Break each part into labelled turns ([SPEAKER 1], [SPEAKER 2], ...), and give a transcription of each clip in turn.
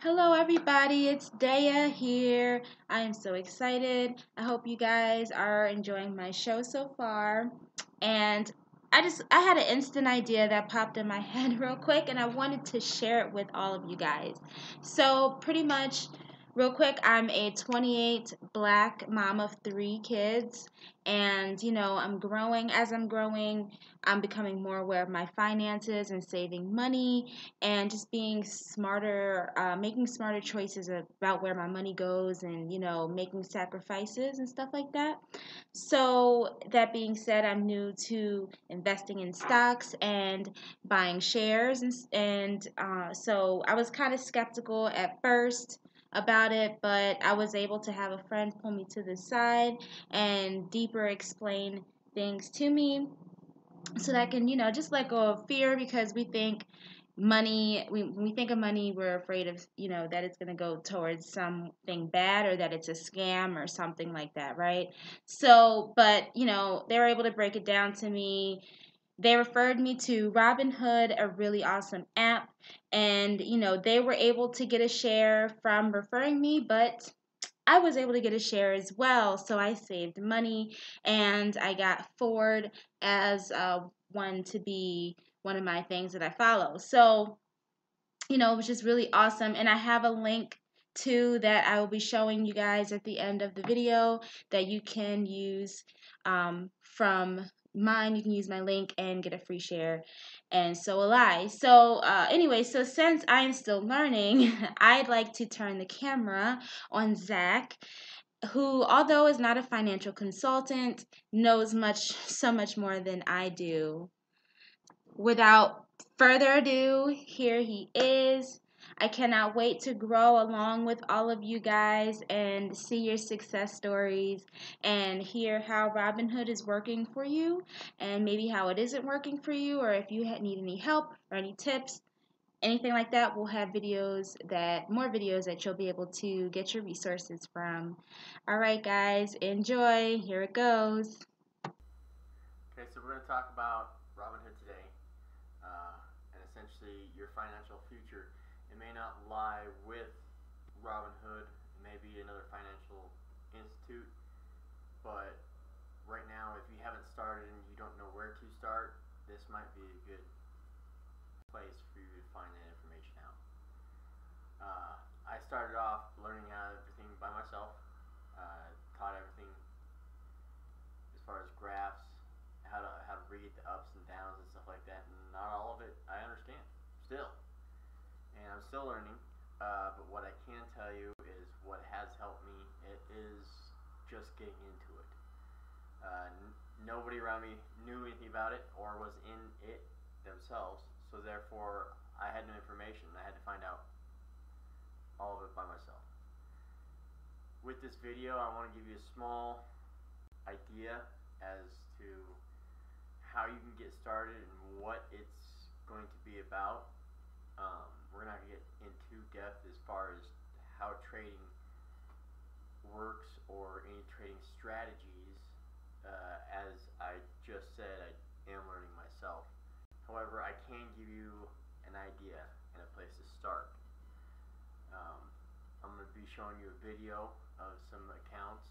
[SPEAKER 1] Hello, everybody. It's Deya here. I am so excited. I hope you guys are enjoying my show so far. And I just I had an instant idea that popped in my head real quick and I wanted to share it with all of you guys. So, pretty much real quick, I'm a 28 black mom of 3 kids and you know, I'm growing as I'm growing. I'm becoming more aware of my finances and saving money and just being smarter, uh, making smarter choices about where my money goes and, you know, making sacrifices and stuff like that. So, that being said, I'm new to investing in stocks and buying shares. And, and uh, so I was kind of skeptical at first about it, but I was able to have a friend pull me to the side and deeper explain things to me so that I can, you know, just let go of fear because we think money we, when we think of money we're afraid of you know that it's going to go towards something bad or that it's a scam or something like that right? So but you know they were able to break it down to me they referred me to Robinhood, a really awesome app, and you know, they were able to get a share from referring me, but I was able to get a share as well, so I saved money and I got Ford as uh, one to be one of my things that I follow. So, you know, it was just really awesome, and I have a link to that I will be showing you guys at the end of the video that you can use um, from mine, you can use my link and get a free share. And so will I. So, uh, anyway, so since I am still learning, I'd like to turn the camera on Zach, who, although is not a financial consultant, knows much, so much more than I do. Without further ado, here he is. I cannot wait to grow along with all of you guys and see your success stories and hear how Robinhood is working for you and maybe how it isn't working for you or if you need any help or any tips anything like that we'll have videos that more videos that you'll be able to get your resources from. All right guys enjoy. Here it goes.
[SPEAKER 2] Okay so we're going to talk about robinhood today uh, and essentially your financial future may not lie with Robinhood, maybe another financial institute, but right now, if you haven't started and you don't know where to start, this might be a good place for you to find that information out. Uh, I started off learning everything by myself, uh, taught everything as far as graphs, how to how to read the ups and downs and stuff like that, and not all of it I understand still I'm still learning. Uh, but what I can tell you is what has helped me. It is just getting into it. Uh, n- nobody around me knew anything about it or was in it themselves, so therefore I had no information. I had to find out all of it by myself. With this video, I want to give you a small idea as to how you can get started and what it's going to be about. Um, we're not going to get into depth as far as how trading works or any trading strategies. Uh, as I just said, I am learning myself. However, I can give you an idea and a place to start. Um, I'm going to be showing you a video of some accounts.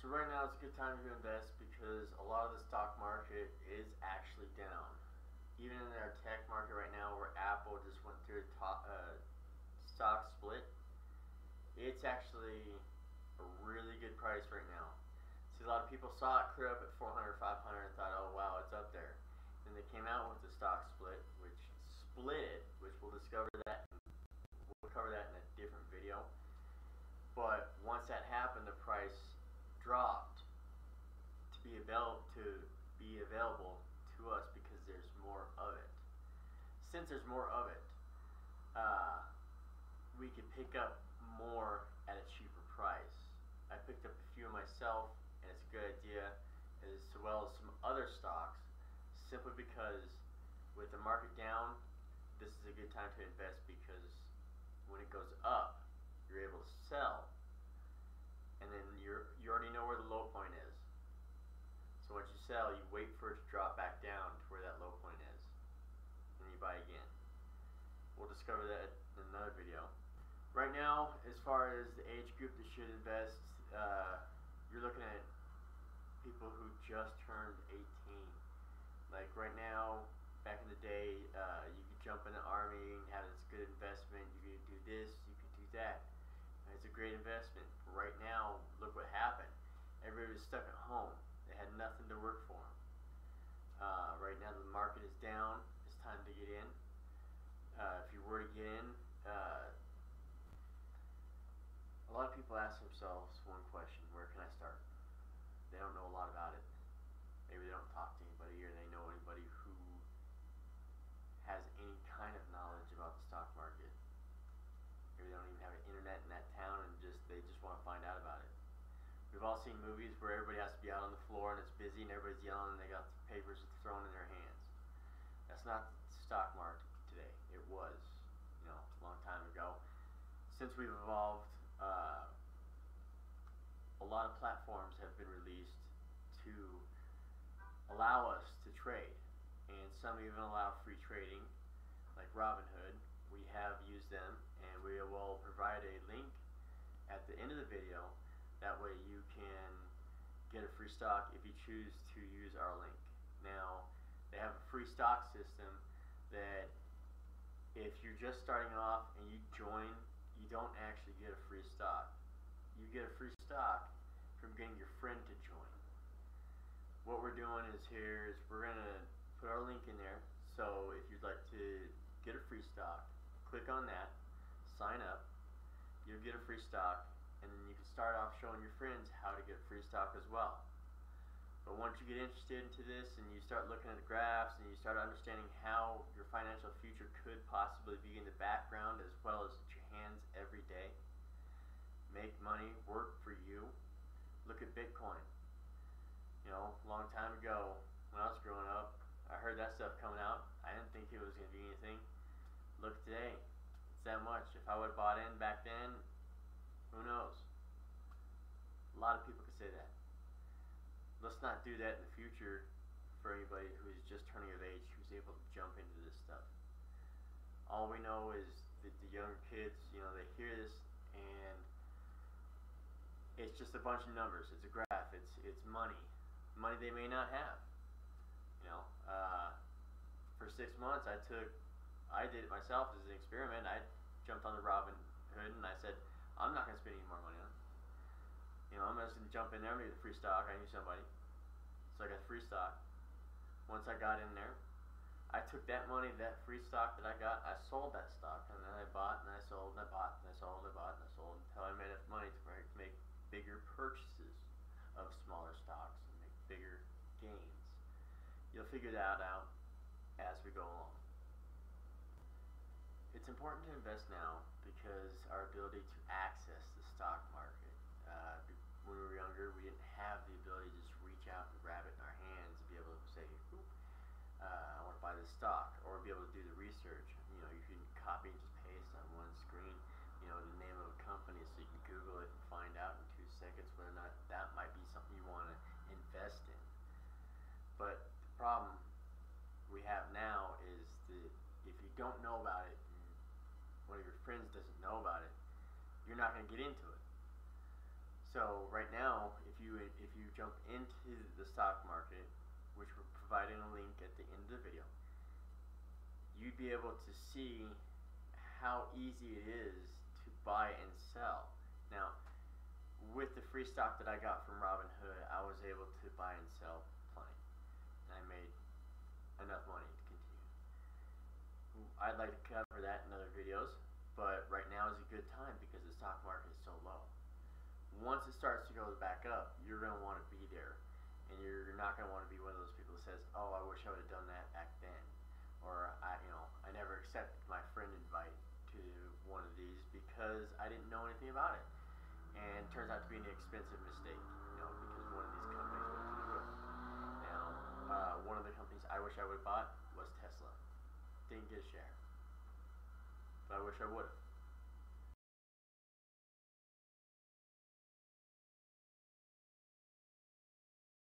[SPEAKER 2] So right now it's a good time to invest because a lot of the stock market is actually down even in our tech market right now, where Apple just went through a top, uh, stock split, it's actually a really good price right now. See, a lot of people saw it clear up at 400, 500 and thought, oh wow, it's up there. Then they came out with the stock split, which split it, which we'll discover that. We'll cover that in a different video. But once that happened, the price dropped to be available to be available to us because there's more of it. Since there's more of it, uh, we could pick up more at a cheaper price. I picked up a few myself, and it's a good idea, as well as some other stocks, simply because with the market down, this is a good time to invest because when it goes up, you're able to sell, and then you're you already know where the low point is. So once you sell, you wait for it to drop back down to where that low point is. And you again. We'll discover that in in another video. Right now, as far as the age group that should invest, uh, you're looking at people who just turned 18. Like right now, back in the day, uh, you could jump in the army and have this good investment. You could do this, you could do that. And it's a great investment. But right now, look what happened. Everybody was stuck at home. They had nothing to work for them. Uh, right now, the market is down. Get in. Uh, if you were to get in, uh, a lot of people ask themselves one question: Where can I start? They don't know a lot about it. Maybe they don't talk to anybody, or they know anybody who has any kind of knowledge about the stock market. Maybe they don't even have an internet in that town, and just they just want to find out about it. We've all seen movies where everybody has to be out on the floor and it's busy, and everybody's yelling, and they got the papers thrown in their hands. That's not stock market today. It was, you know, a long time ago. Since we've evolved, uh, a lot of platforms have been released to allow us to trade, and some even allow free trading, like Robinhood. We have used them, and we will provide a link at the end of the video. That way, you can get a free stock if you choose to use our link. Now, they have a free stock system that if you're just starting off and you join, you don't actually get a free stock. You get a free stock from getting your friend to join. What we're doing is here is we're gonna put our link in there. So if you'd like to get a free stock, click on that, sign up, you'll get a free stock, and then you can start off showing your friends how to get free stock as well. But once you get interested into this and you start looking at the graphs and you start understanding how your financial future could possibly be in the background as well as at your hands every day, make money, work for you, look at Bitcoin. You know, a long time ago when I was growing up, I heard that stuff coming out. I didn't think it was going to be anything. Look today, it's that much. If I would have bought in back then, who knows? A lot of people could say that let's not do that in the future for anybody who's just turning of age who's able to jump into this stuff. All we know is that the younger kids, you know, they hear this and it's just a bunch of numbers. It's a graph. It's it's money, money they may not have. You know, uh, for six months I took, I did it myself as an experiment. I jumped on the Robin Hood and I said, I'm not going to spend any more money on it. You know, I'm just gonna jump in there, and maybe the free stock. I knew somebody, so I got free stock. Once I got in there, I took that money, that free stock that I got, I sold that stock, and then I bought and I sold and I bought and I sold and I bought and I sold until I made enough money to make bigger purchases of smaller stocks and make bigger gains. You'll figure that out as we go along. It's important to invest now because our ability to access the stock market uh, when we were younger, we didn't have the ability to just reach out and grab it in our hands and be able to say, uh, This stock, or be able to do the research. You know, you can copy and just paste on one screen, you know, the name of a company so you can Google it and find out in two seconds whether or not that might be something you want to invest in. But the problem we have now is that if you don't know about it, and one of your friends doesn't know about it, you're not going to get into it. So right now, if you if you jump into the stock market, which we're providing a link at the end of the video, you'd be able to see how easy it is to buy and sell. Now, with the free stock that I got from Robinhood, I was able to buy and sell plenty, and I made enough money to continue. I'd like to cover that in other videos, but right now is a good time because the stock market is so low once it starts to go back up, you're going to want to be there. And you're not going to want to be one of those people that says, oh, I wish I would have done that back. Or, I, you know, I never accepted my friend invite to one of these because I didn't know anything about it. And it turns out to be an expensive mistake, you know, because one of these companies went to the roof. Now, uh, one of the companies I wish I would have bought was Tesla. Didn't get a share. But I wish I would have.